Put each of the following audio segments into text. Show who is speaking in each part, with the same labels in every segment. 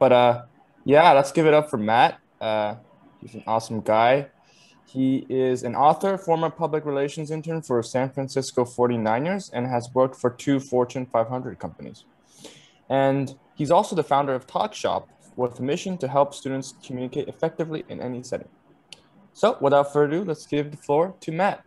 Speaker 1: But uh, yeah, let's give it up for Matt. Uh, he's an awesome guy. He is an author, former public relations intern for San Francisco 49ers, and has worked for two Fortune 500 companies. And he's also the founder of TalkShop, with a mission to help students communicate effectively in any setting. So, without further ado, let's give the floor to Matt.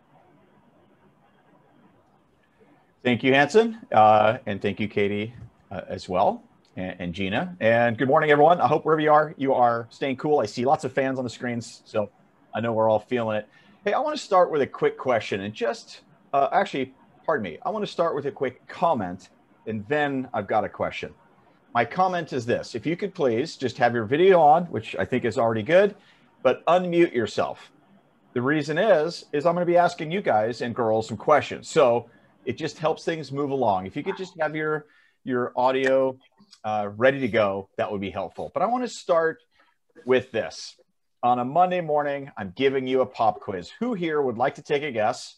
Speaker 2: Thank you, Hanson, uh, and thank you, Katie, uh, as well and, and Gina. And good morning, everyone. I hope wherever you are, you are staying cool. I see lots of fans on the screens, so I know we're all feeling it. Hey, I want to start with a quick question and just uh, actually, pardon me, I want to start with a quick comment and then I've got a question. My comment is this if you could please just have your video on, which I think is already good, but unmute yourself. The reason is, is I'm going to be asking you guys and girls some questions. So it just helps things move along. If you could just have your your audio uh, ready to go, that would be helpful. But I want to start with this. On a Monday morning, I'm giving you a pop quiz. Who here would like to take a guess?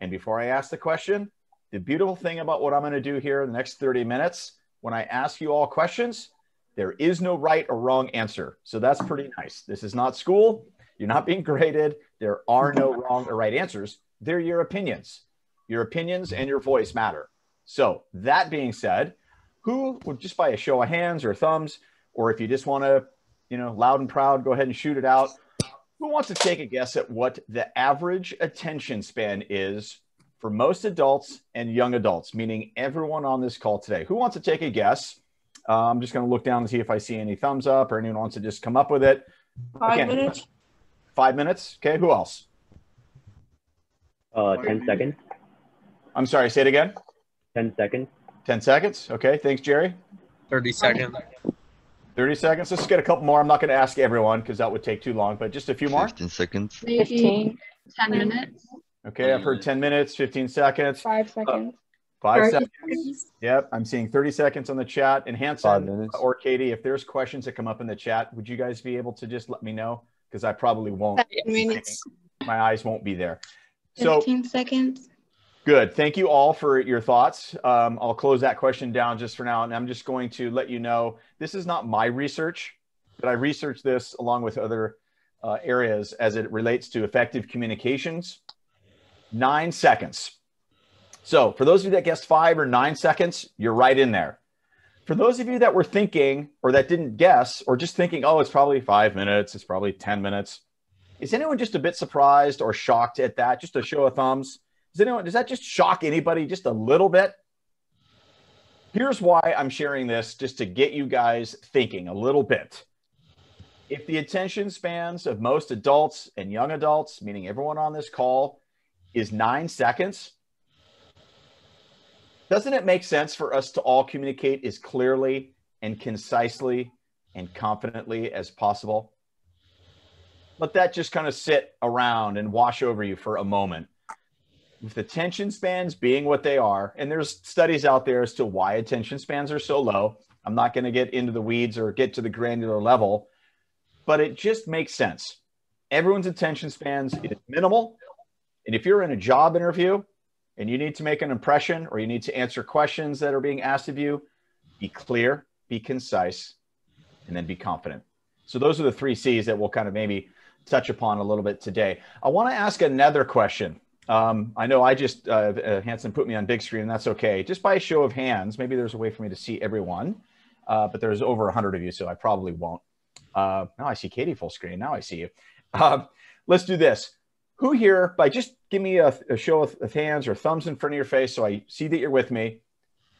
Speaker 2: And before I ask the question, the beautiful thing about what I'm going to do here in the next 30 minutes, when I ask you all questions, there is no right or wrong answer. So that's pretty nice. This is not school. You're not being graded. There are no wrong or right answers. They're your opinions. Your opinions and your voice matter. So, that being said, who would just by a show of hands or thumbs, or if you just want to, you know, loud and proud, go ahead and shoot it out. Who wants to take a guess at what the average attention span is for most adults and young adults, meaning everyone on this call today? Who wants to take a guess? Uh, I'm just going to look down and see if I see any thumbs up or anyone wants to just come up with it.
Speaker 3: Five Again, minutes.
Speaker 2: Five minutes. Okay. Who else?
Speaker 4: Uh, 10 seconds.
Speaker 2: I'm sorry. Say it again.
Speaker 4: 10 seconds.
Speaker 2: 10 seconds. Okay. Thanks, Jerry.
Speaker 5: 30 seconds.
Speaker 2: 30 seconds. Let's get a couple more. I'm not going to ask everyone because that would take too long, but just a few more.
Speaker 6: 15 seconds.
Speaker 3: 15. 10 minutes.
Speaker 2: Okay. I've heard 10 minutes, 15 seconds.
Speaker 3: Five seconds.
Speaker 2: Five seconds. Yep. I'm seeing 30 seconds on the chat. And Hanson or Katie, if there's questions that come up in the chat, would you guys be able to just let me know? Because I probably won't.
Speaker 3: minutes.
Speaker 2: My eyes won't be there. So
Speaker 3: 15 seconds.
Speaker 2: Good. Thank you all for your thoughts. Um, I'll close that question down just for now. And I'm just going to let you know this is not my research, but I researched this along with other uh, areas as it relates to effective communications. Nine seconds. So, for those of you that guessed five or nine seconds, you're right in there. For those of you that were thinking or that didn't guess or just thinking, oh, it's probably five minutes, it's probably 10 minutes, is anyone just a bit surprised or shocked at that? Just a show of thumbs. Does anyone does that just shock anybody just a little bit? Here's why I'm sharing this just to get you guys thinking a little bit. If the attention spans of most adults and young adults, meaning everyone on this call, is nine seconds, doesn't it make sense for us to all communicate as clearly and concisely and confidently as possible? Let that just kind of sit around and wash over you for a moment with attention spans being what they are, and there's studies out there as to why attention spans are so low. I'm not going to get into the weeds or get to the granular level, but it just makes sense. Everyone's attention spans is minimal. And if you're in a job interview and you need to make an impression or you need to answer questions that are being asked of you, be clear, be concise, and then be confident. So those are the three C's that we'll kind of maybe touch upon a little bit today. I want to ask another question um, I know I just, uh, uh, Hanson put me on big screen, and that's okay. Just by a show of hands, maybe there's a way for me to see everyone, uh, but there's over 100 of you, so I probably won't. Uh, now I see Katie full screen. Now I see you. Um, let's do this. Who here, by just give me a, a show of, of hands or thumbs in front of your face so I see that you're with me.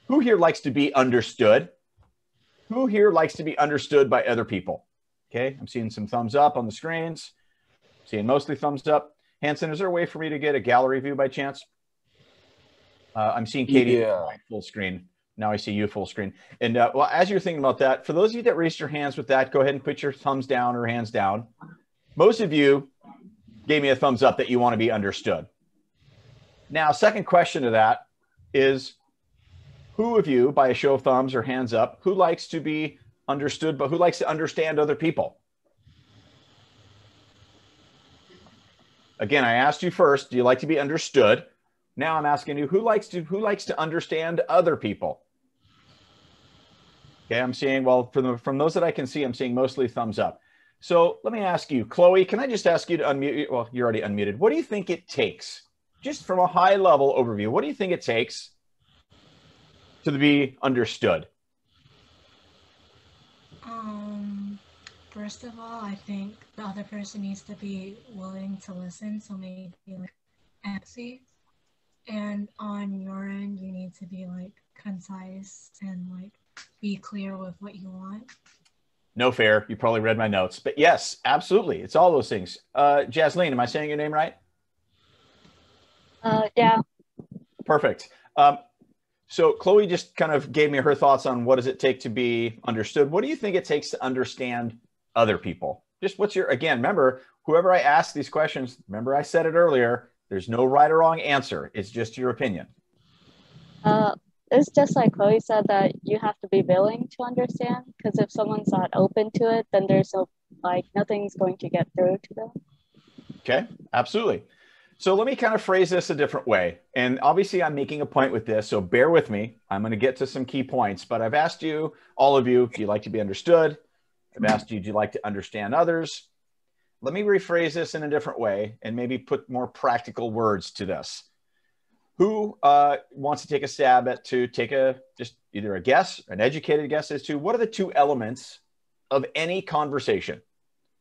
Speaker 2: Who here likes to be understood? Who here likes to be understood by other people? Okay, I'm seeing some thumbs up on the screens, seeing mostly thumbs up. Hanson, is there a way for me to get a gallery view by chance? Uh, I'm seeing Katie yeah. full screen. Now I see you full screen. And uh, well, as you're thinking about that, for those of you that raised your hands with that, go ahead and put your thumbs down or hands down. Most of you gave me a thumbs up that you want to be understood. Now, second question to that is who of you, by a show of thumbs or hands up, who likes to be understood, but who likes to understand other people? Again, I asked you first, do you like to be understood? Now I'm asking you, who likes to who likes to understand other people? Okay, I'm seeing, well, from, from those that I can see, I'm seeing mostly thumbs up. So let me ask you, Chloe, can I just ask you to unmute? Well, you're already unmuted. What do you think it takes, just from a high level overview, what do you think it takes to be understood?
Speaker 4: Um, first of all, I think the other person needs to be willing to listen. So maybe like empathy. And on your end, you need to be like concise and like be clear with what you want.
Speaker 2: No fair. You probably read my notes, but yes, absolutely. It's all those things. Uh, Jasleen, am I saying your name right?
Speaker 5: Uh, yeah.
Speaker 2: Perfect. Um, so Chloe just kind of gave me her thoughts on what does it take to be understood. What do you think it takes to understand other people? Just what's your again? Remember, whoever I ask these questions, remember I said it earlier. There's no right or wrong answer. It's just your opinion.
Speaker 5: Uh, it's just like Chloe said that you have to be willing to understand because if someone's not open to it, then there's no like nothing's going to get through to them.
Speaker 2: Okay, absolutely. So let me kind of phrase this a different way. And obviously, I'm making a point with this, so bear with me. I'm going to get to some key points, but I've asked you, all of you, do you'd like to be understood? I've asked you, do you like to understand others? Let me rephrase this in a different way and maybe put more practical words to this. Who uh, wants to take a stab at to take a just either a guess, an educated guess as to what are the two elements of any conversation,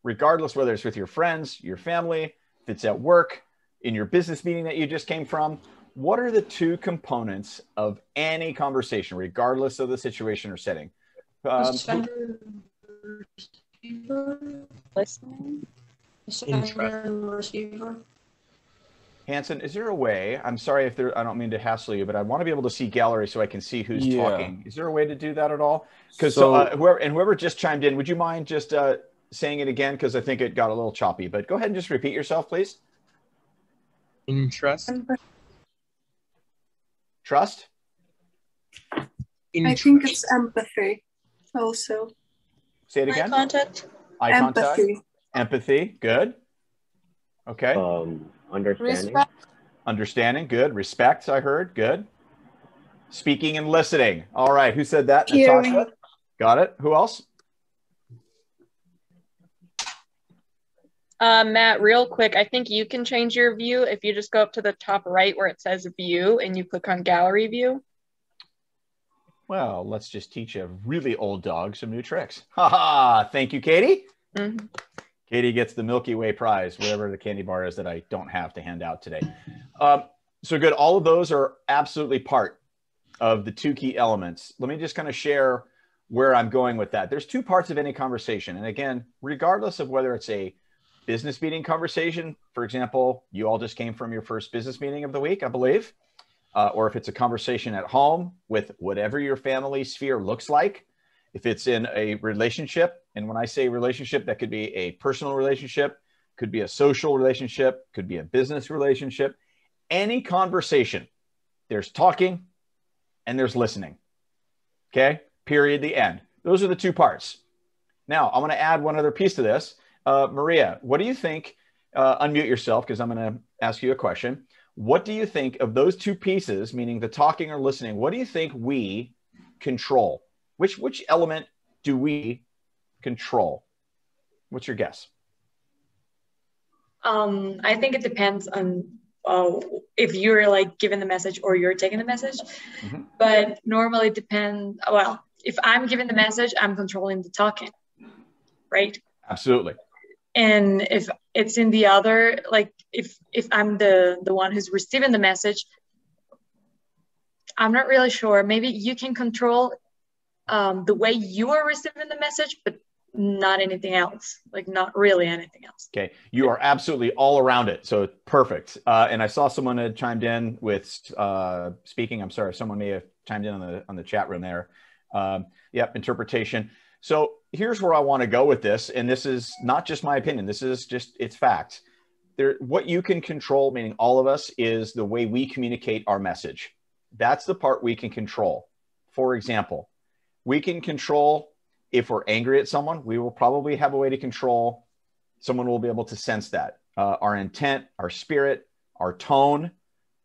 Speaker 2: regardless whether it's with your friends, your family, if it's at work, in your business meeting that you just came from, what are the two components of any conversation, regardless of the situation or setting? Um,
Speaker 5: Listening.
Speaker 2: Hanson, is there a way? I'm sorry if there. I don't mean to hassle you, but I want to be able to see gallery so I can see who's
Speaker 1: Yeah.
Speaker 2: talking. Is there a way to do that at all? Because
Speaker 1: So-
Speaker 2: uh, whoever and whoever just chimed in, would you mind just uh, saying it again? Because I think it got a little choppy. But go ahead and just repeat yourself, please.
Speaker 6: Interest.
Speaker 2: Trust.
Speaker 3: I think it's empathy also.
Speaker 2: Say it again.
Speaker 7: contact.
Speaker 2: Eye contact.
Speaker 3: empathy.
Speaker 2: Empathy. Good. Okay.
Speaker 8: um, understanding.
Speaker 7: Respect.
Speaker 2: Understanding. Good. Respect. I heard. Good. Speaking and listening. All right. Who said that?
Speaker 3: Hearing.
Speaker 2: Natasha. Got it. Who else?
Speaker 7: Uh, Matt, real quick, I think you can change your view if you just go up to the top right where it says view and you click on gallery view.
Speaker 2: Well, let's just teach a really old dog some new tricks. Ha ha. Thank you, Katie.
Speaker 7: Mhm.
Speaker 2: Katie gets the Milky Way prize, whatever the candy bar is that I don't have to hand out today. Um, so good. All of those are absolutely part of the two key elements. Let me just kind of share where I'm going with that. There's two parts of any conversation. And again, regardless of whether it's a business meeting conversation, for example, you all just came from your first business meeting of the week, I believe, uh, or if it's a conversation at home with whatever your family sphere looks like, if it's in a relationship, and when I say relationship, that could be a personal relationship, could be a social relationship, could be a business relationship, any conversation, there's talking and there's listening. Okay, period, the end. Those are the two parts. Now, I'm going to add one other piece to this. Uh, Maria, what do you think? Uh, unmute yourself because I'm going to ask you a question. What do you think of those two pieces, meaning the talking or listening? What do you think we control? Which which element do we control? What's your guess?
Speaker 9: Um, I think it depends on uh, if you're like giving the message or you're taking the message.
Speaker 2: Mhm.
Speaker 9: But normally depend. Well, if I'm giving the message, I'm controlling the talking, right?
Speaker 2: Absolutely.
Speaker 9: And if it's in the other, like if if I'm the the one who's receiving the message, I'm not really sure. Maybe you can control um, the way you are receiving the message, but not anything else. Like not really anything else.
Speaker 2: Okay, you are absolutely all around it. So perfect. Uh, and I saw someone had chimed in with uh, speaking. I'm sorry, someone may have chimed in on the on the chat room there. Um, yep, interpretation. So here's where I want to go with this, and this is not just my opinion. This is just it's fact. There, what you can control, meaning all of us, is the way we communicate our message. That's the part we can control. For example, we can control if we're angry at someone, we will probably have a way to control. Someone will be able to sense that. Uh, our intent, our spirit, our tone,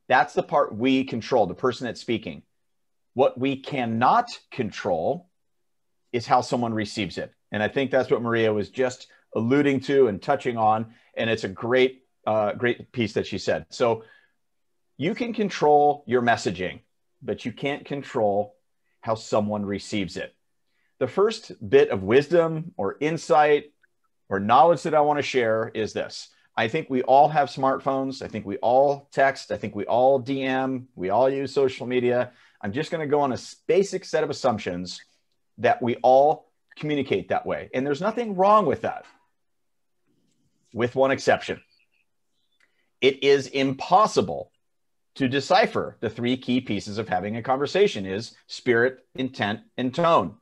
Speaker 2: that's the part we control, the person that's speaking. What we cannot control is how someone receives it. And I think that's what Maria was just alluding to and touching on. And it's a great, uh, great piece that she said. So you can control your messaging, but you can't control how someone receives it. The first bit of wisdom or insight or knowledge that I want to share is this. I think we all have smartphones. I think we all text. I think we all DM. We all use social media. I'm just going to go on a basic set of assumptions that we all communicate that way. And there's nothing wrong with that, with one exception. It is impossible to decipher the three key pieces of having a conversation is spirit, intent, and tone.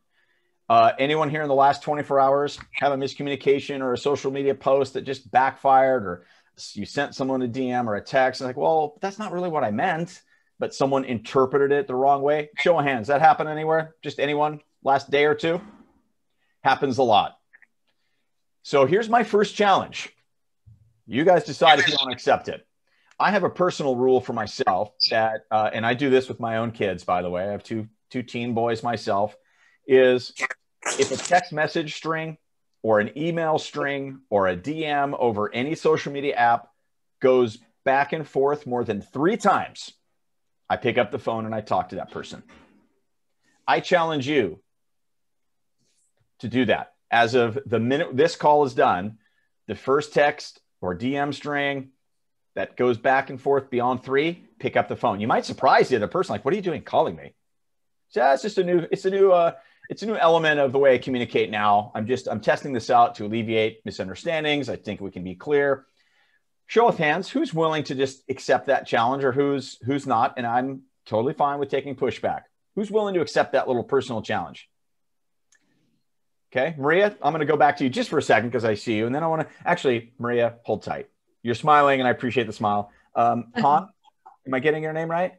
Speaker 2: Uh, anyone here in the last 24 hours have a miscommunication or a social media post that just backfired or you sent someone a DM or a text and like, well, that's not really what I meant, but someone interpreted it the wrong way? Show of hands. That happen anywhere? Just anyone last day or two? Happens a lot. So here's my first challenge. You guys decide if you want to accept it. I have a personal rule for myself that, uh, and I do this with my own kids, by the way. I have two two teen boys myself. Is if a text message string or an email string or a DM over any social media app goes back and forth more than three times, I pick up the phone and I talk to that person. I challenge you to do that. As of the minute this call is done, the first text or DM string that goes back and forth beyond three, pick up the phone. You might surprise the other person, like, "What are you doing calling me?" So it's just a new, it's a new, uh, it's a new element of the way I communicate now. I'm just, I'm testing this out to alleviate misunderstandings. I think we can be clear. Show of hands, who's willing to just accept that challenge, or who's who's not? And I'm totally fine with taking pushback. Who's willing to accept that little personal challenge? Okay, Maria, I'm going to go back to you just for a second because I see you, and then I want to actually, Maria, hold tight. You're smiling, and I appreciate the smile. Um, Con, am I getting your name right?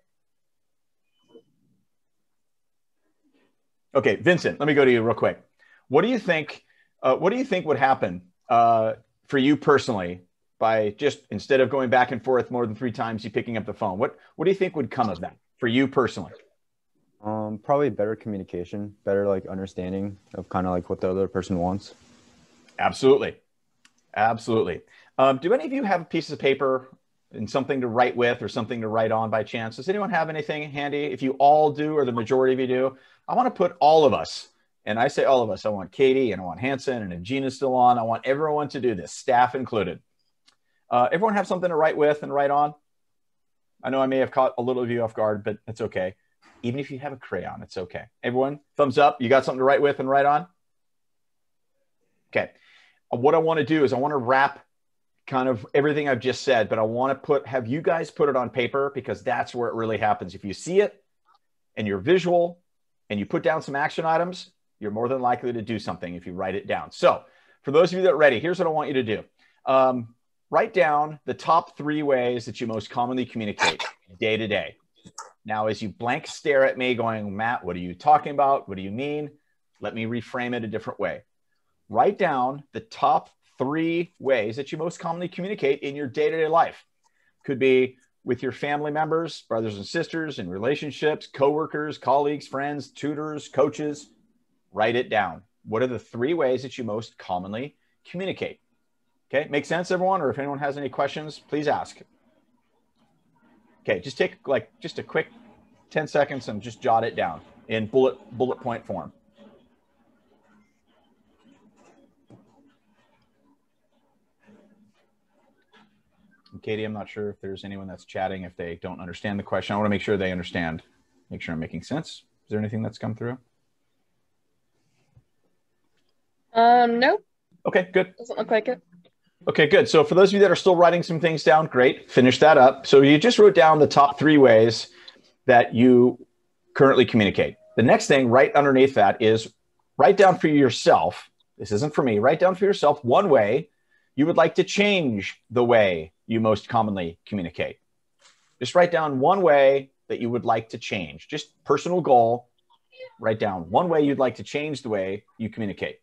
Speaker 2: Okay, Vincent, let me go to you real quick. What do you think? Uh, what do you think would happen uh, for you personally by just instead of going back and forth more than three times, you picking up the phone? What What do you think would come of that for you personally?
Speaker 6: Um, probably better communication, better like understanding of kind of like what the other person wants.
Speaker 2: Absolutely, absolutely. Um, do any of you have pieces of paper and something to write with or something to write on by chance? Does anyone have anything handy? If you all do, or the majority of you do, I want to put all of us, and I say all of us, I want Katie and I want Hanson, and if Gina's still on, I want everyone to do this, staff included. Uh, everyone have something to write with and write on? I know I may have caught a little of you off guard, but that's okay. Even if you have a crayon, it's okay. Everyone, thumbs up. You got something to write with and write on? Okay. Uh, what I want to do is I want to wrap kind of everything I've just said, but I want to put have you guys put it on paper because that's where it really happens. If you see it and you're visual and you put down some action items, you're more than likely to do something if you write it down. So, for those of you that are ready, here's what I want you to do. Um, write down the top three ways that you most commonly communicate day to day. Now, as you blank stare at me, going, Matt, what are you talking about? What do you mean? Let me reframe it a different way. Write down the top three ways that you most commonly communicate in your day to day life. Could be with your family members, brothers and sisters, in relationships, coworkers, colleagues, friends, tutors, coaches. Write it down. What are the three ways that you most commonly communicate? Okay, make sense, everyone? Or if anyone has any questions, please ask. Okay, just take like just a quick 10 seconds and just jot it down in bullet bullet point form. Katie, I'm not sure if there's anyone that's chatting if they don't understand the question. I want to make sure they understand, make sure I'm making sense. Is there anything that's come through?
Speaker 7: Um, no.
Speaker 2: Okay, good.
Speaker 7: Doesn't look like it.
Speaker 2: Okay, good. So for those of you that are still writing some things down, great. Finish that up. So you just wrote down the top three ways that you currently communicate. The next thing right underneath that is write down for yourself. This isn't for me. Write down for yourself one way you would like to change the way you most commonly communicate. Just write down one way that you would like to change, just personal goal. Write down one way you'd like to change the way you communicate.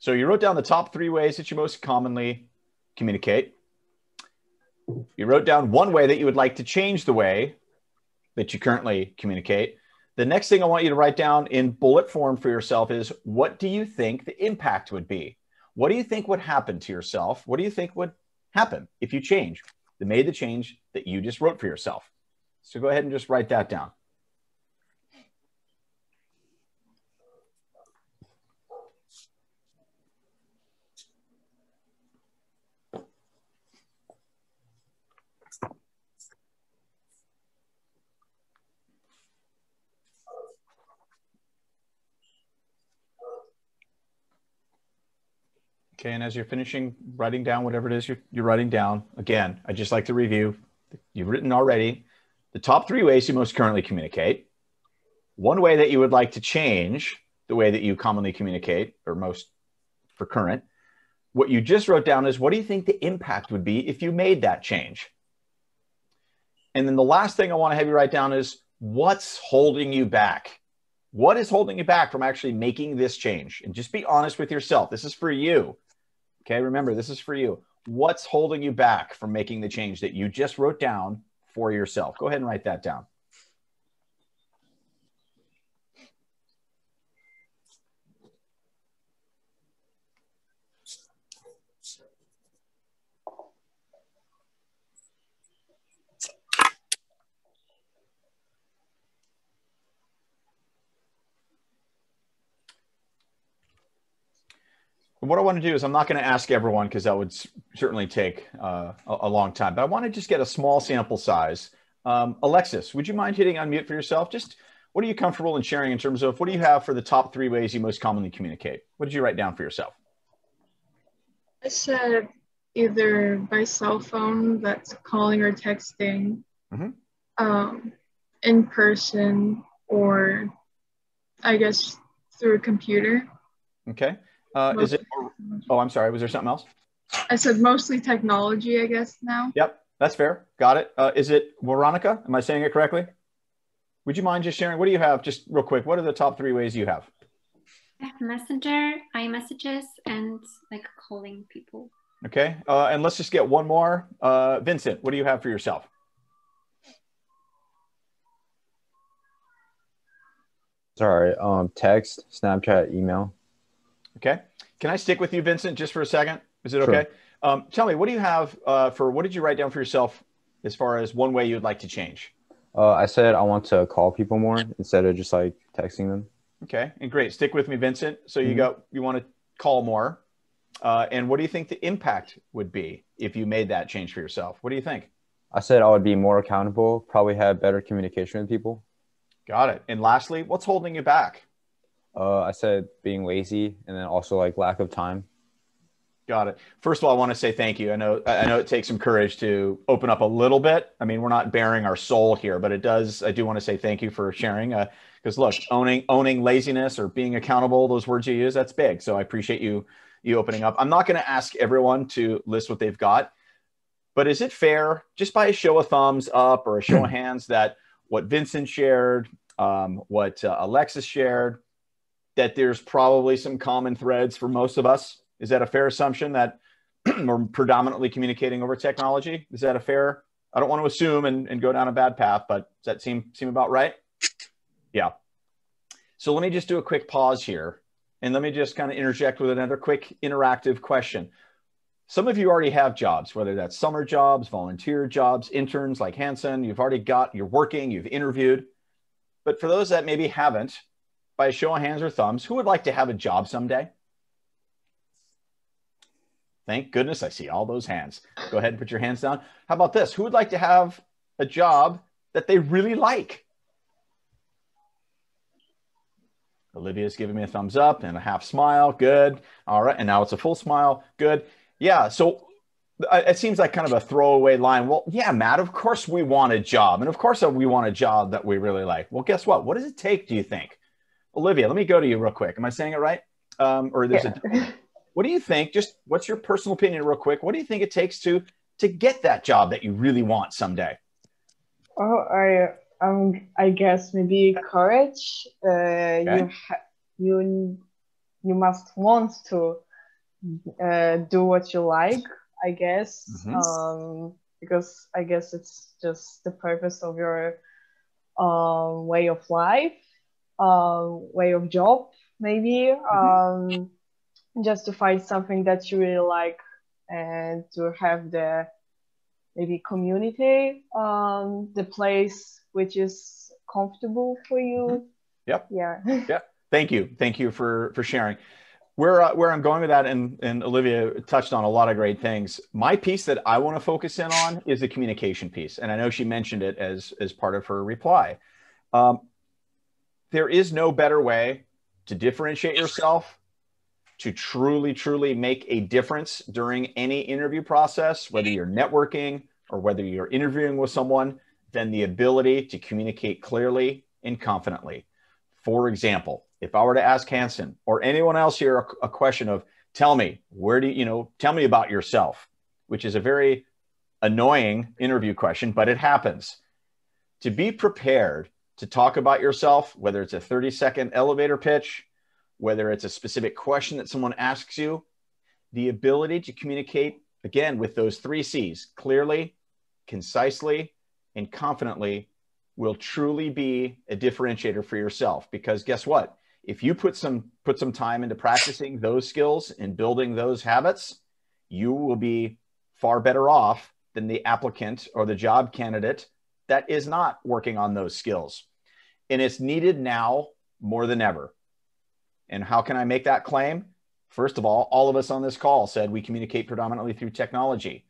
Speaker 2: So you wrote down the top three ways that you most commonly communicate. You wrote down one way that you would like to change the way that you currently communicate. The next thing I want you to write down in bullet form for yourself is what do you think the impact would be? What do you think would happen to yourself? What do you think would happen if you change, that made the change that you just wrote for yourself? So go ahead and just write that down. Okay, and as you're finishing writing down whatever it is you're, you're writing down, again, I'd just like to review. You've written already the top three ways you most currently communicate, one way that you would like to change the way that you commonly communicate, or most for current. What you just wrote down is what do you think the impact would be if you made that change? And then the last thing I want to have you write down is what's holding you back? What is holding you back from actually making this change? And just be honest with yourself. This is for you. Okay, remember, this is for you. What's holding you back from making the change that you just wrote down for yourself? Go ahead and write that down. What I want to do is I'm not going to ask everyone because that would certainly take uh, a, a, long time, but I want to just get a small sample size. Um, Alexis, would you mind hitting unmute for yourself? Just what are you comfortable in sharing in terms of what do you have for the top three ways you most commonly communicate? What did you write down for yourself?
Speaker 8: I said either by cell phone, that's calling or texting, mm-hmm. um, in person, or I guess through a computer.
Speaker 2: Okay. Uh, is it? Oh, I'm sorry. Was there something else?
Speaker 8: I said mostly technology, I guess now.
Speaker 2: Yep, that's fair. Got it. Uh, is it Veronica? Am I saying it correctly? Would you mind just sharing? What do you have, just real quick? What are the top three ways you have?
Speaker 10: Messenger, iMessages, and like calling people.
Speaker 2: Okay, uh, and let's just get one more. Uh, Vincent, what do you have for yourself?
Speaker 6: Sorry, um, text, Snapchat, email.
Speaker 2: Okay. Can I stick with you, Vincent, just for a second? Is it okay? Sure. Um, tell me, what do you have uh, for what did you write down for yourself as far as one way you'd like to change?
Speaker 6: Uh, I said I want to call people more instead of just like texting them.
Speaker 2: Okay, and great. Stick with me, Vincent. So you mm-hmm. got you want to call more, uh, and what do you think the impact would be if you made that change for yourself? What do you think?
Speaker 6: I said I would be more accountable, probably have better communication with people.
Speaker 2: Got it. And lastly, what's holding you back?
Speaker 6: Uh, I said being lazy and then also like lack of time.
Speaker 2: Got it. First of all, I want to say thank you. I know I know it takes some courage to open up a little bit. I mean, we're not bearing our soul here, but it does. I do want to say thank you for sharing. Because uh, look, owning owning laziness or being accountable, those words you use, that's big. So I appreciate you you opening up. I'm not going to ask everyone to list what they've got, but is it fair, just by a show of thumbs up or a show of hands, that what Vincent shared, um, what uh, Alexis shared, that there's probably some common threads for most of us. Is that a fair assumption that we're predominantly communicating over technology? Is that a fair? I don't want to assume and, and go down a bad path, but does that seem seem about right? Yeah. So let me just do a quick pause here and let me just kind of interject with another quick interactive question. Some of you already have jobs, whether that's summer jobs, volunteer jobs, interns like Hanson, you've already got, you're working, you've interviewed. But for those that maybe haven't, by a show of hands or thumbs, who would like to have a job someday? Thank goodness I see all those hands. Go ahead and put your hands down. How about this? Who would like to have a job that they really like? Olivia's giving me a thumbs up and a half smile. Good. All right. And now it's a full smile. Good. Yeah. So it seems like kind of a throwaway line. Well, yeah, Matt, of course we want a job. And of course we want a job that we really like. Well, guess what? What does it take, do you think? Olivia, let me go to you real quick. Am I saying it right? Um, or there's yeah. a. What do you think? Just what's your personal opinion, real quick? What do you think it takes to to get that job that you really want someday?
Speaker 11: Oh, I um, I guess maybe courage. Uh, okay. You ha- you you must want to uh, do what you like, I guess.
Speaker 2: Mhm.
Speaker 11: Um, because I guess it's just the purpose of your um, way of life, um, way of job, maybe. Um, just to find something that you really like and to have the maybe community, um, the place which is comfortable for you.
Speaker 2: Yep.
Speaker 11: Yeah.
Speaker 2: Yeah. Thank you. Thank you for for sharing. Where uh, where I'm going with that, and and Olivia touched on a lot of great things. My piece that I want to focus in on is the communication piece, and I know she mentioned it as as part of her reply. Um, there is no better way to differentiate yourself, to truly truly make a difference during any interview process, whether you're networking or whether you're interviewing with someone, than the ability to communicate clearly and confidently. For example, if I were to ask Hanson or anyone else here a, a question of, tell me, where do you, you know, tell me about yourself, which is a very annoying interview question, but it happens. To be prepared to talk about yourself, whether it's a 30 second elevator pitch, whether it's a specific question that someone asks you, the ability to communicate again with those three C's clearly, concisely, and confidently will truly be a differentiator for yourself. Because guess what? If you put some put some time into practicing those skills and building those habits you will be far better off than the applicant or the job candidate that is not working on those skills and it's needed now more than ever and how can i make that claim first of all all of us on this call said we communicate predominantly through technology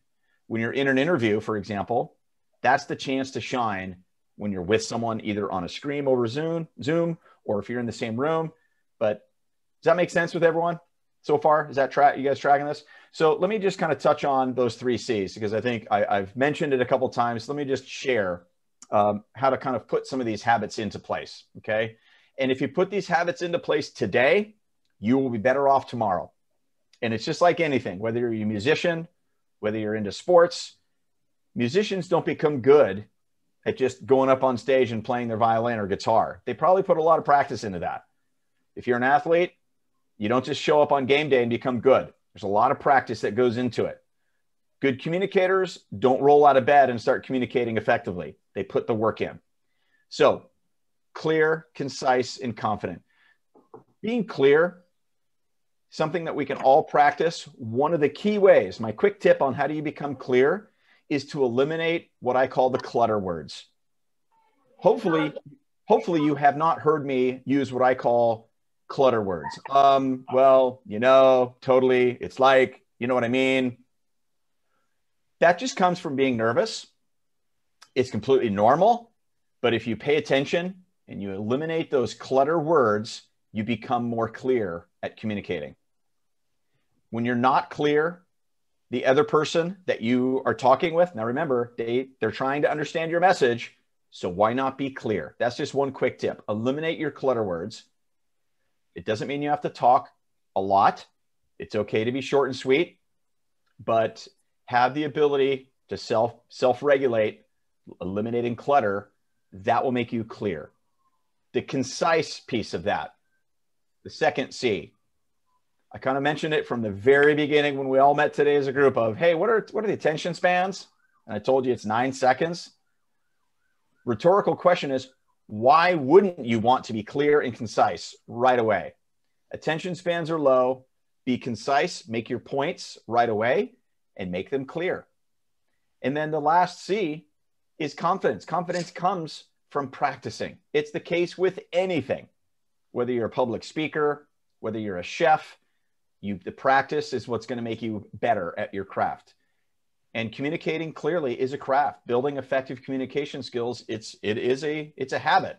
Speaker 2: when you're in an interview for example that's the chance to shine when you're with someone either on a screen over Zoom, Zoom, or if you're in the same room. But does that make sense with everyone so far? Is that track? You guys tracking this? So let me just kind of touch on those three C's because I think I, have mentioned it a couple times. Let me just share um, how to kind of put some of these habits into place. Okay, and if you put these habits into place today, you will be better off tomorrow. And it's just like anything, whether you're a musician, whether you're into sports, musicians don't become good at just going up on stage and playing their violin or guitar. They probably put a lot of practice into that. If you're an athlete, you don't just show up on game day and become good. There's a lot of practice that goes into it. Good communicators don't roll out of bed and start communicating effectively. They put the work in. So, clear, concise, and confident. Being clear, something that we can all practice. One of the key ways, my quick tip on how do you become clear is to eliminate what I call the clutter words. Hopefully, hopefully you have not heard me use what I call clutter words. Um, well, you know, totally. It's like, you know what I mean? That just comes from being nervous. It's completely normal. But if you pay attention and you eliminate those clutter words, you become more clear at communicating. When you're not clear, the other person that you are talking with. Now, remember, they, they're trying to understand your message. So why not be clear? That's just one quick tip. Eliminate your clutter words. It doesn't mean you have to talk a lot. It's okay to be short and sweet, but have the ability to self self regulate, eliminating clutter. That will make you clear. The concise piece of that, the second C, I kind of mentioned it from the very beginning when we all met today as a group of, hey, what are what are the attention spans? And I told you it's nine seconds. Rhetorical question is, why wouldn't you want to be clear and concise right away? Attention spans are low. Be concise, make your points right away, and make them clear. And then the last C is confidence. Confidence comes from practicing. It's the case with anything, whether you're a public speaker, whether you're a chef, you the practice is what's going to make you better at your craft and communicating clearly is a craft building effective communication skills it's it is a it's a habit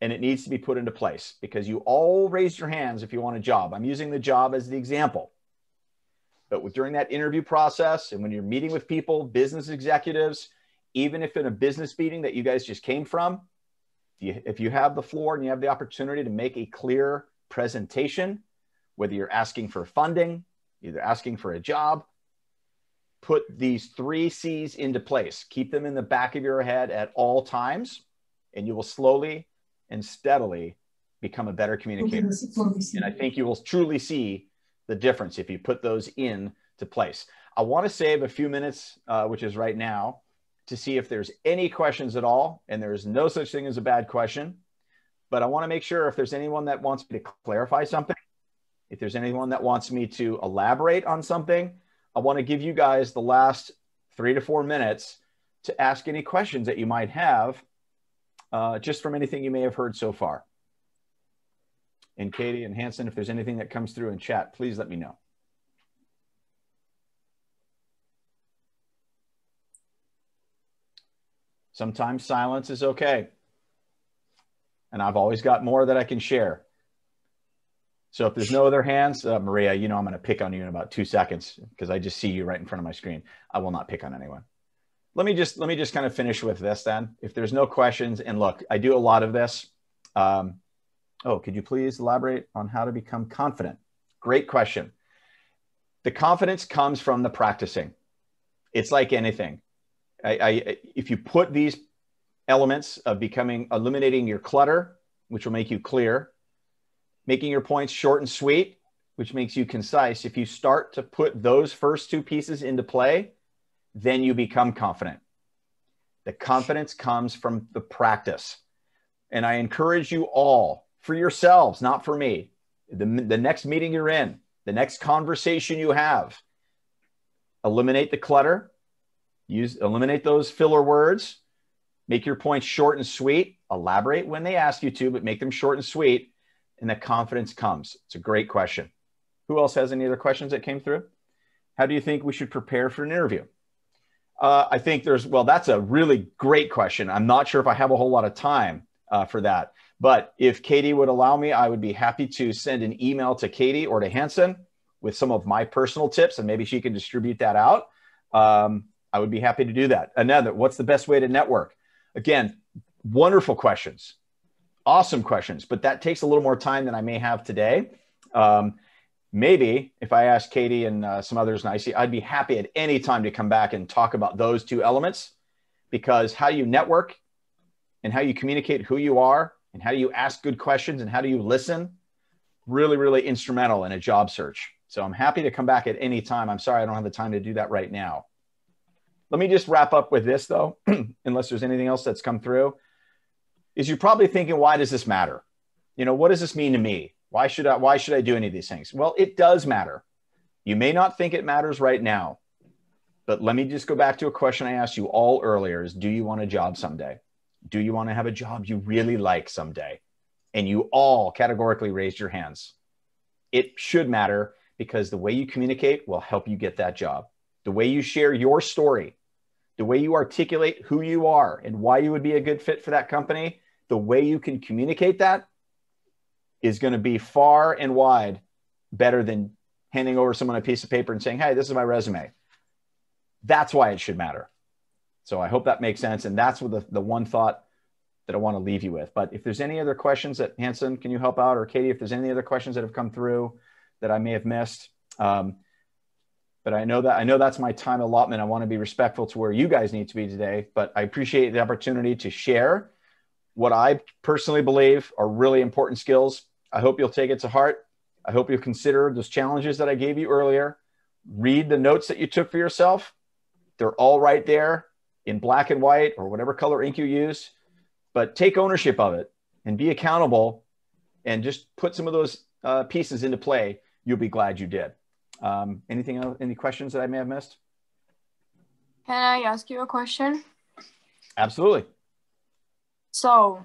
Speaker 2: and it needs to be put into place because you all raise your hands if you want a job i'm using the job as the example but with, during that interview process and when you're meeting with people business executives even if in a business meeting that you guys just came from if you, have the floor and you have the opportunity to make a clear presentation whether you're asking for funding, either asking for a job, put these three C's into place. Keep them in the back of your head at all times, and you will slowly and steadily become a better communicator. And I think you will truly see the difference if you put those in to place. I want to save a few minutes, uh, which is right now, to see if there's any questions at all. And there's no such thing as a bad question. But I want to make sure if there's anyone that wants me to clarify something, if there's anyone that wants me to elaborate on something, I want to give you guys the last three to four minutes to ask any questions that you might have uh, just from anything you may have heard so far. And Katie and Hanson, if there's anything that comes through in chat, please let me know. Sometimes silence is okay. And I've always got more that I can share. So if there's no other hands, uh, Maria, you know I'm going to pick on you in about two seconds because I just see you right in front of my screen. I will not pick on anyone. Let me just let me just kind of finish with this then. If there's no questions, and look, I do a lot of this. Um, oh, could you please elaborate on how to become confident? Great question. The confidence comes from the practicing. It's like anything. I, I, if you put these elements of becoming eliminating your clutter, which will make you clear, making your points short and sweet, which makes you concise. If you start to put those first two pieces into play, then you become confident. The confidence comes from the practice. And I encourage you all for yourselves, not for me. The, the next meeting you're in, the next conversation you have, eliminate the clutter, use eliminate those filler words, make your points short and sweet, elaborate when they ask you to, but make them short and sweet and the confidence comes? It's a great question. Who else has any other questions that came through? How do you think we should prepare for an interview? Uh, I think there's, well, that's a really great question. I'm not sure if I have a whole lot of time uh, for that. But if Katie would allow me, I would be happy to send an email to Katie or to Hanson with some of my personal tips, and maybe she can distribute that out. Um, I would be happy to do that. Another, what's the best way to network? Again, wonderful questions awesome questions, but that takes a little more time than I may have today. Um, maybe if I ask Katie and uh, some others, and I see, I'd be happy at any time to come back and talk about those two elements because how you network and how you communicate who you are and how do you ask good questions and how do you listen really, really instrumental in a job search. So I'm happy to come back at any time. I'm sorry I don't have the time to do that right now. Let me just wrap up with this though, unless there's anything else that's come through is you're probably thinking, why does this matter? You know, what does this mean to me? Why should I, why should I do any of these things? Well, it does matter. You may not think it matters right now, but let me just go back to a question I asked you all earlier is do you want a job someday? Do you want to have a job you really like someday? And you all categorically raised your hands. It should matter because the way you communicate will help you get that job. The way you share your story, the way you articulate who you are and why you would be a good fit for that company the way you can communicate that is going to be far and wide better than handing over someone a piece of paper and saying, Hey, this is my resume. That's why it should matter. So I hope that makes sense. And that's what the, the one thought that I want to leave you with. But if there's any other questions that Hanson, can you help out? Or Katie, if there's any other questions that have come through that I may have missed. Um, but I know that I know that's my time allotment. I want to be respectful to where you guys need to be today. But I appreciate the opportunity to share what I personally believe are really important skills. I hope you'll take it to heart. I hope you'll consider those challenges that I gave you earlier. Read the notes that you took for yourself. They're all right there in black and white or whatever color ink you use. But take ownership of it and be accountable and just put some of those uh, pieces into play. You'll be glad you did. Um, anything else? Any questions that I may have missed?
Speaker 12: Can I ask you a question?
Speaker 2: Absolutely.
Speaker 12: So,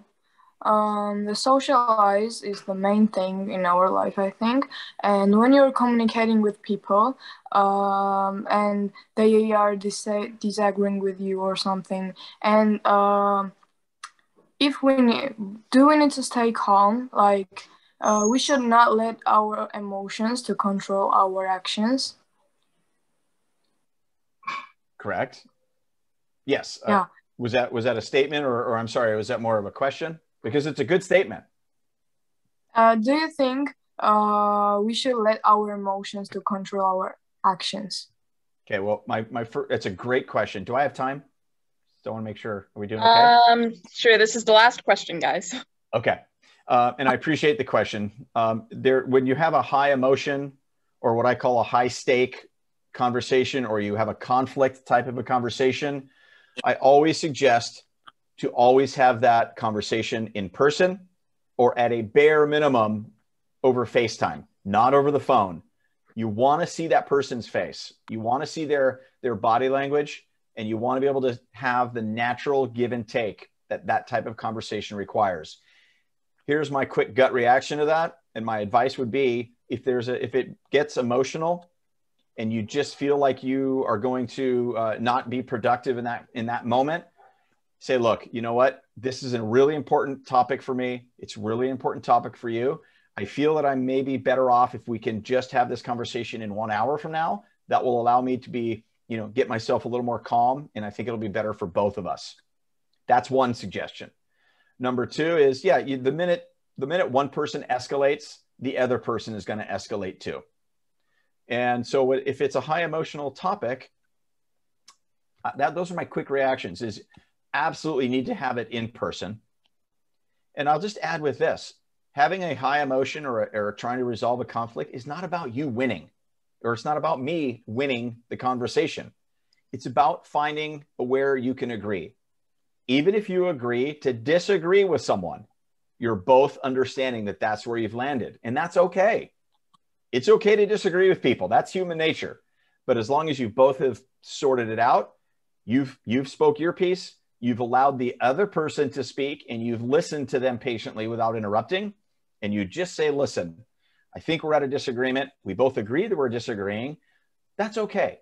Speaker 12: um, the socialize is the main thing in our life, I think. And when you're communicating with people, um, and they are dis- disagreeing with you or something, and um, if we need, do we need to stay calm? Like, uh, we should not let our emotions to control our actions.
Speaker 2: Correct. Yes.
Speaker 12: Uh, yeah. Uh,
Speaker 2: was that was that a statement or, or I'm sorry, was that more of a question? Because it's a good statement.
Speaker 12: Uh, do you think uh, we should let our emotions to control our actions?
Speaker 2: Okay, well, my my first, it's a great question. Do I have time? Don't want to make sure. Are we doing okay?
Speaker 7: Um, sure. This is the last question, guys.
Speaker 2: Okay, uh, and I appreciate the question. Um, there, when you have a high emotion or what I call a high stake conversation or you have a conflict type of a conversation, I always suggest to always have that conversation in person or at a bare minimum over FaceTime, not over the phone. You want to see that person's face. You want to see their their body language and you want to be able to have the natural give and take that that type of conversation requires. Here's my quick gut reaction to that. And my advice would be if there's a if it gets emotional and you just feel like you are going to uh, not be productive in that in that moment say look you know what? This is a really important topic for me. It's really important topic for you. I feel that i may be better off if we can just have this conversation in one hour from now. That will allow me to be you know get myself a little more calm and i think it'll be better for both of us. That's one suggestion number two is yeah you, the minute the minute one person escalates the other person is going to escalate too and so if it's a high emotional topic, uh, that those are my quick reactions is absolutely need to have it in person. And I'll just add with this, having a high emotion or, or trying to resolve a conflict is not about you winning, or it's not about me winning the conversation. It's about finding a where you can agree. Even if you agree to disagree with someone, you're both understanding that that's where you've landed, and that's okay it's okay to disagree with people. That's human nature. But as long as you both have sorted it out, you've you've spoke your piece, you've allowed the other person to speak and you've listened to them patiently without interrupting and you just say, "Listen, I think we're at a disagreement. We both agree that we're disagreeing. That's okay.